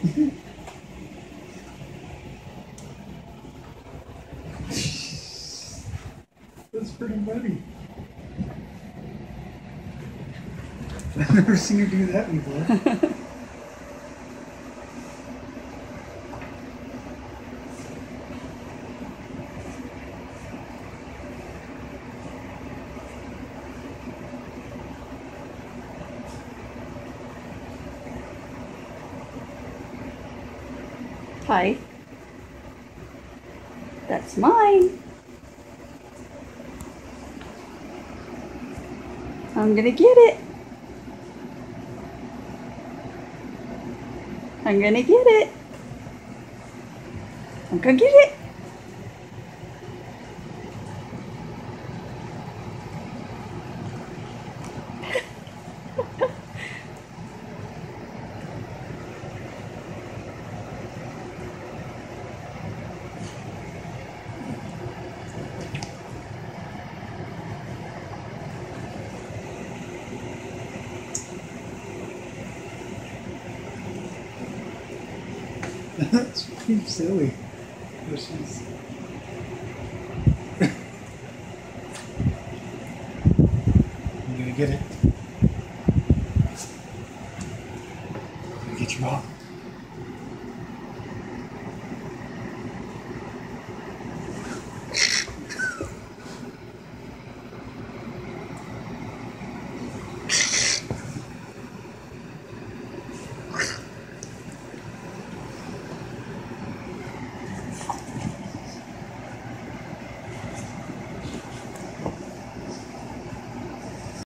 That's pretty funny. I've never seen you do that before. Hi. That's mine. I'm gonna get it. I'm gonna get it. I'm gonna get it. That's fucking silly. I'm gonna get it. I'm gonna get you all.